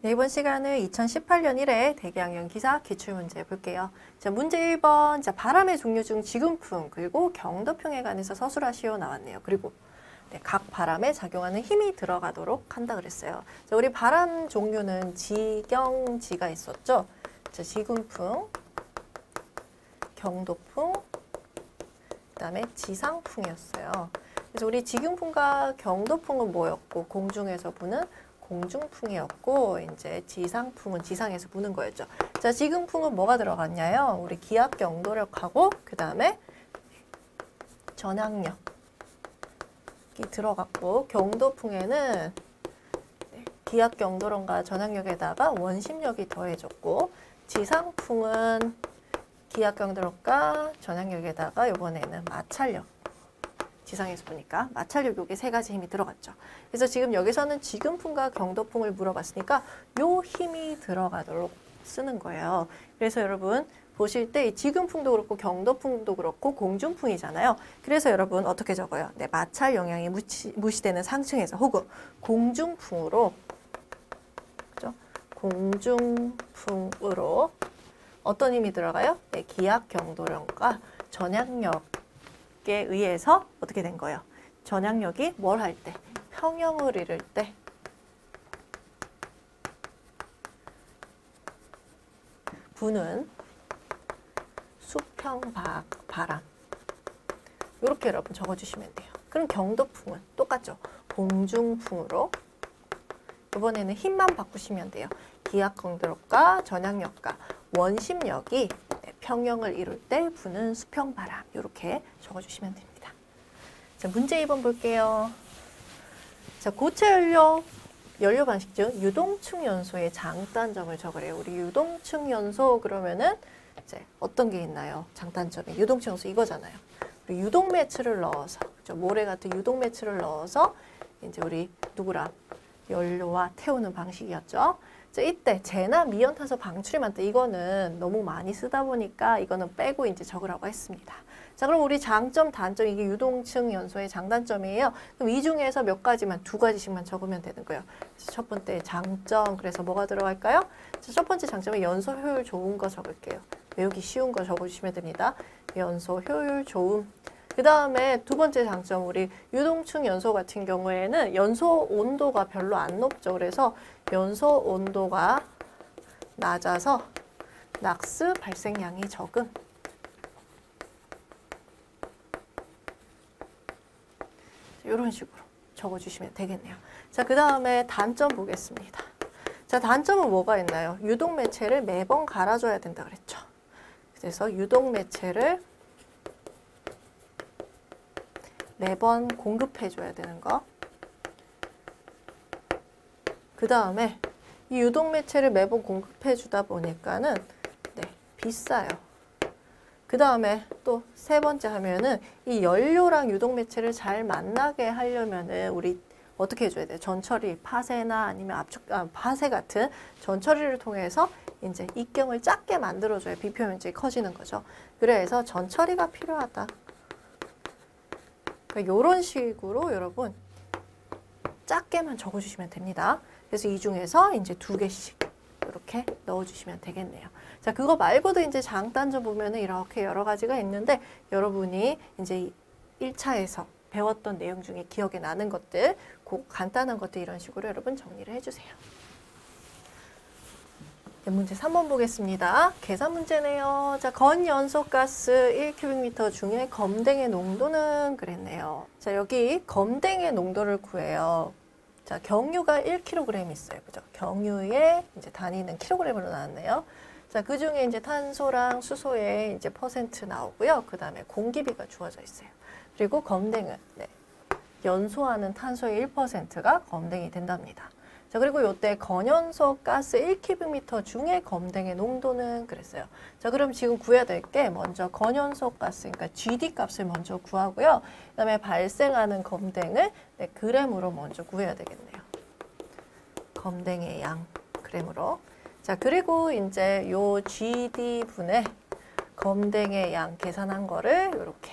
네, 이번 시간은 2018년 1회 대기학년 기사 기출문제 볼게요. 자, 문제 1번. 자, 바람의 종류 중 지금풍 그리고 경도풍에 관해서 서술하시오 나왔네요. 그리고 네, 각 바람에 작용하는 힘이 들어가도록 한다 그랬어요. 자, 우리 바람 종류는 지경지가 있었죠. 자, 지금풍, 경도풍, 그 다음에 지상풍이었어요. 그래서 우리 지금풍과 경도풍은 뭐였고 공중에서 부는 공중풍이었고 이제 지상풍은 지상에서 부는 거였죠. 자, 지금풍은 뭐가 들어갔냐요? 우리 기압 경도력하고 그다음에 전향력이 들어갔고 경도풍에는 네, 기압 경도력과 전향력에다가 원심력이 더해졌고 지상풍은 기압 경도력과 전향력에다가 이번에는 마찰력 지상에서 보니까 마찰력 요게 세 가지 힘이 들어갔죠. 그래서 지금 여기서는 지금풍과 경도풍을 물어봤으니까 요 힘이 들어가도록 쓰는 거예요. 그래서 여러분 보실 때 지금풍도 그렇고 경도풍도 그렇고 공중풍이잖아요. 그래서 여러분 어떻게 적어요? 네, 마찰 영향이 무시, 무시되는 상층에서 혹은 공중풍으로 그죠? 공중풍으로 어떤 힘이 들어가요? 네, 기압 경도력과 전향력 에 의해서 어떻게 된 거예요? 전향력이 뭘 할 때? 평형을 이룰 때 부는 수평 바람 이렇게 여러분 적어주시면 돼요. 그럼 경도풍은 똑같죠. 공중풍으로 이번에는 힘만 바꾸시면 돼요. 기압 강도력과 전향력과 원심력이 평형을 이룰 때 부는 수평바람 이렇게 적어주시면 됩니다. 자, 문제 2번 볼게요. 자, 고체 연료 연료 중 유동층 연소의 장단점을 적으래요. 우리 유동층 연소 그러면은 이제 어떤 게 있나요? 장단점이 유동층 연소 이거잖아요. 우리 유동 매체를 넣어서 그죠? 모래 같은 유동 매체를 넣어서 이제 우리 누구랑 연료와 태우는 방식이었죠. 자, 이때 재나 미연탄소 방출이 많다. 이거는 너무 많이 쓰다 보니까 이거는 빼고 이제 적으라고 했습니다. 자, 그럼 우리 장점, 단점 이게 유동층 연소의 장단점이에요. 그럼 이 중에서 몇 가지만 두 가지씩만 적으면 되는 거예요. 첫 번째 장점, 그래서 뭐가 들어갈까요? 자, 첫 번째 장점은 연소 효율 좋은 거 적을게요. 외우기 쉬운 거 적어주시면 됩니다. 연소 효율 좋음. 그 다음에 두 번째 장점 우리 유동층 연소 같은 경우에는 연소 온도가 별로 안 높죠. 그래서 연소 온도가 낮아서 낙스 발생량이 적음. 이런 식으로 적어주시면 되겠네요. 자, 그 다음에 단점 보겠습니다. 자, 단점은 뭐가 있나요? 유동 매체를 매번 갈아줘야 된다 그랬죠. 그래서 유동 매체를 매번 공급해줘야 되는 거. 그 다음에 이 유동 매체를 매번 공급해주다 보니까는 네, 비싸요. 그 다음에 또 세 번째 하면은 이 연료랑 유동 매체를 잘 만나게 하려면은 우리 어떻게 해줘야 돼요? 전처리, 파세나 아니면 압축, 아, 파세 같은 전처리를 통해서 이제 입경을 작게 만들어줘야 비표 면적이 커지는 거죠. 그래서 전처리가 필요하다. 그러니까 이런 식으로 여러분 작게만 적어주시면 됩니다. 그래서 이 중에서 이제 두 개씩 이렇게 넣어주시면 되겠네요. 자, 그거 말고도 이제 장단점 보면은 이렇게 여러 가지가 있는데 여러분이 이제 1차에서 배웠던 내용 중에 기억에 나는 것들, 그 간단한 것들 이런 식으로 여러분 정리를 해주세요. 네, 문제 3번 보겠습니다. 계산 문제네요. 자, 건연소가스 1큐빅미터 중에 검댕의 농도는 그랬네요. 자, 여기 검댕의 농도를 구해요. 자, 경유가 1kg 있어요. 그죠? 경유의 이제 단위는 킬로그램으로 나왔네요. 자, 그 중에 이제 탄소랑 수소의 이제 퍼센트 나오고요. 그 다음에 공기비가 주어져 있어요. 그리고 검댕은 네, 연소하는 탄소의 1%가 검댕이 된답니다. 자, 그리고 요때 건연소 가스 1큐빅미터 중에 검댕의 농도는 그랬어요. 자, 그럼 지금 구해야 될 게 먼저 건연소 가스, 그러니까 GD 값을 먼저 구하고요. 그 다음에 발생하는 검댕을 네, 그램으로 먼저 구해야 되겠네요. 검댕의 양 그램으로. 자, 그리고 이제 요 GD분의 검댕의 양 계산한 거를 이렇게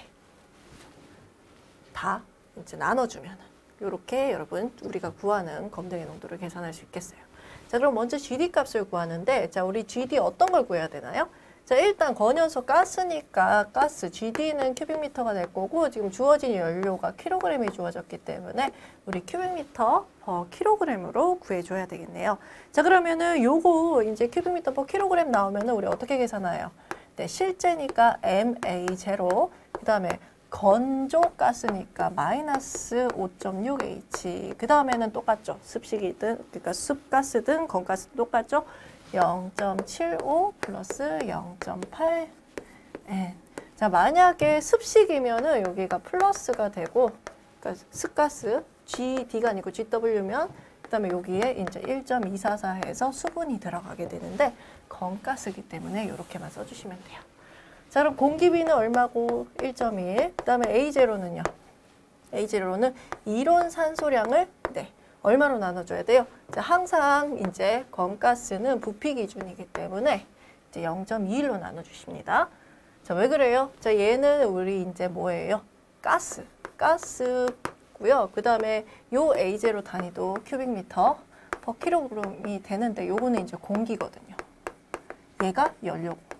다 이제 나눠주면 이렇게 여러분 우리가 구하는 검등의 농도를 계산할 수 있겠어요. 자 그럼 먼저 GD 값을 구하는데 자 우리 GD 어떤 걸 구해야 되나요? 자 일단 건연소 가스니까 가스 GD는 cubic미터가 될 거고 지금 주어진 연료가 킬로그램이 주어졌기 때문에 우리 cubic미터 per 킬로그램으로 구해줘야 되겠네요. 자 그러면은 요거 이제 cubic미터 per 킬로그램 나오면은 우리 어떻게 계산해요? 네 실제니까 MA 제로 그 다음에 건조 가스니까 마이너스 5.6H 그 다음에는 똑같죠 습식이든 그러니까 습가스든 건가스 똑같죠 0.75 플러스 0.8 N. 자, 만약에 습식이면은 여기가 플러스가 되고, 그러니까 습가스 GD가 아니고 GW면, 그 다음에 여기에 이제 1.244 해서 수분이 들어가게 되는데, 건가스기 때문에 이렇게만 써주시면 돼요. 자, 그럼 공기비는 얼마고? 1.1. 그 다음에 A0는요? A0는 이론 산소량을, 네. 얼마로 나눠줘야 돼요? 자, 항상 이제 건가스는 부피 기준이기 때문에 이제 0.21로 나눠주십니다. 자, 왜 그래요? 자, 얘는 우리 이제 뭐예요? 가스. 가스고요. 그 다음에 요 A0 단위도 큐빅미터 퍼 킬로그램이 되는데 요거는 이제 공기거든요. 얘가 연료고.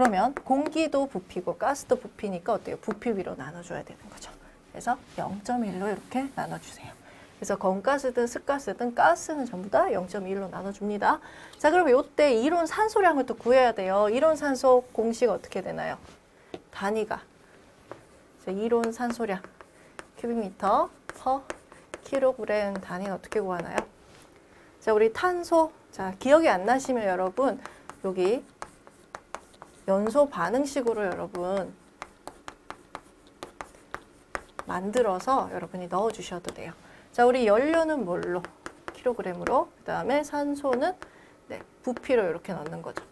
그러면 공기도 부피고 가스도 부피니까 어때요? 부피비로 나눠줘야 되는 거죠. 그래서 0.1로 이렇게 나눠주세요. 그래서 건가스든 습가스든 가스는 전부 다 0.1로 나눠줍니다. 자, 그럼 이때 이론 산소량을 또 구해야 돼요. 이론 산소 공식 어떻게 되나요? 단위가 자, 이론 산소량 큐빅미터 퍼 킬로그램 단위는 어떻게 구하나요? 자, 우리 탄소 자, 기억이 안 나시면 여러분 여기 연소 반응식으로 여러분 만들어서 여러분이 넣어 주셔도 돼요. 자, 우리 연료는 뭘로? 킬로그램으로. 그 다음에 산소는 네, 부피로 이렇게 넣는 거죠.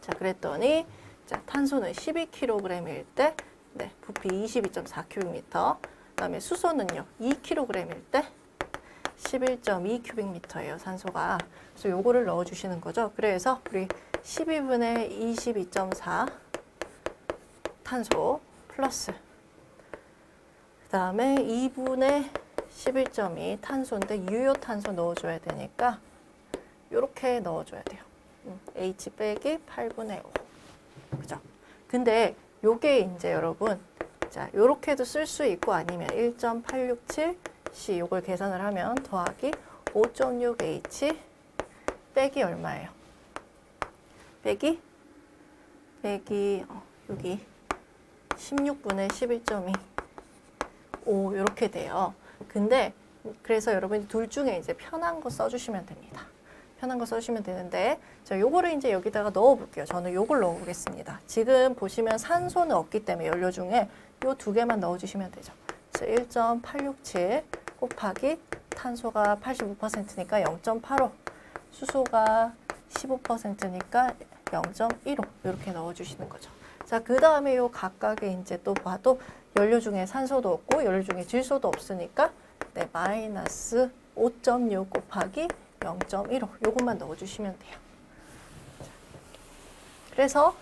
자, 그랬더니 자, 탄소는 12kg일 때 네, 부피 22.4큐빅미터. 그 다음에 수소는요. 2kg일 때 11.2큐빅미터예요. 산소가. 그래서 요거를 넣어 주시는 거죠. 그래서 우리 12분의 22.4 탄소 플러스 그 다음에 2분의 11.2 탄소인데 유효탄소 넣어줘야 되니까 이렇게 넣어줘야 돼요. 음, H 빼기 8분의 5. 그죠? 근데 요게 이제 여러분 자 요렇게도 쓸 수 있고 아니면 1.867C 요걸 계산을 하면 더하기 5.6H 빼기 얼마예요? 빼기 빼기 어, 여기 16분의 11.2 5 이렇게 돼요. 근데 그래서 여러분이 둘 중에 이제 편한 거 써주시면 됩니다. 편한 거 써주시면 되는데 자 요거를 이제 여기다가 넣어 볼게요. 저는 요걸 넣어 보겠습니다. 지금 보시면 산소는 없기 때문에 연료 중에 요 두 개만 넣어 주시면 되죠. 그래서 1.867 곱하기 탄소가 85%니까 0.85 수소가 15%니까 0.15 이렇게 넣어 주시는 거죠. 자, 그 다음에 요 각각의 이제 또 봐도 연료 중에 산소도 없고 연료 중에 질소도 없으니까 네, 마이너스 5.6 곱하기 0.15 요것만 넣어주시면 돼요. 그래서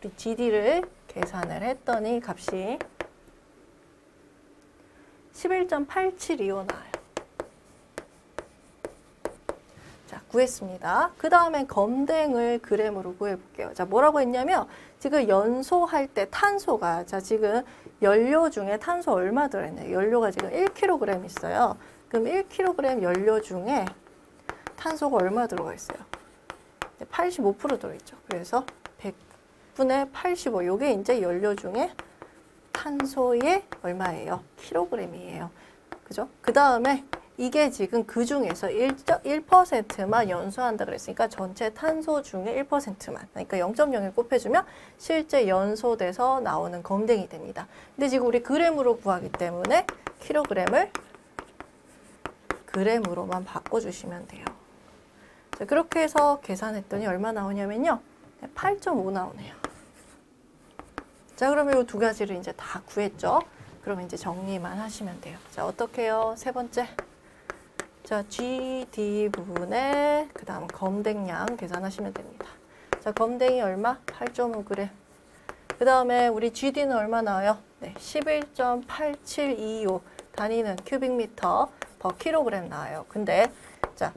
우리 GD를 계산을 했더니 값이 11.872호 나와요. 자, 구했습니다. 그 다음에 검댕을 그램으로 구해볼게요. 자, 뭐라고 했냐면 지금 연소할 때 탄소가 자 지금 연료 중에 탄소 얼마 들어있나요? 연료가 지금 1kg 있어요. 그럼 1kg 연료 중에 탄소가 얼마 들어가 있어요? 85% 들어있죠. 그래서 100분의 85. 요게 이제 연료 중에 탄소의 얼마예요? 킬로그램이에요. 그죠? 그 다음에 이게 지금 그 중에서 1%만 연소한다 그랬으니까 전체 탄소 중에 1%만 그러니까 0.01 곱해주면 실제 연소돼서 나오는 검댕이 됩니다. 근데 지금 우리 그램으로 구하기 때문에 킬로그램을 그램으로만 바꿔주시면 돼요. 자, 그렇게 해서 계산했더니 얼마 나오냐면요. 8.5 나오네요. 자, 그러면 이 두 가지를 이제 다 구했죠. 그러면 이제 정리만 하시면 돼요. 자, 어떻게 해요? 세 번째. 자, GD 부분에 그 다음 검댕량 계산하시면 됩니다. 자, 검댕이 얼마? 8.5g. 그 다음에 우리 GD는 얼마 나와요? 네, 11.8725. 단위는 큐빅미터 per 킬로그램 나와요. 근데 자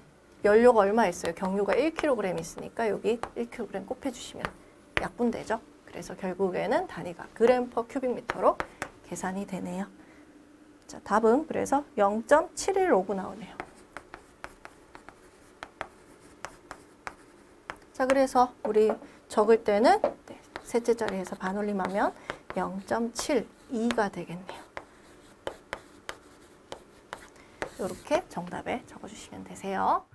연료가 얼마 있어요? 경유가 1kg 있으니까 여기 1kg 곱해주시면 약분되죠. 그래서 결국에는 단위가 그램 per 큐빅미터로 계산이 되네요. 자 답은 그래서 0.715구 나오네요. 자 그래서 우리 적을 때는 네, 셋째 자리에서 반올림하면 0.72가 되겠네요. 이렇게 정답에 적어주시면 되세요.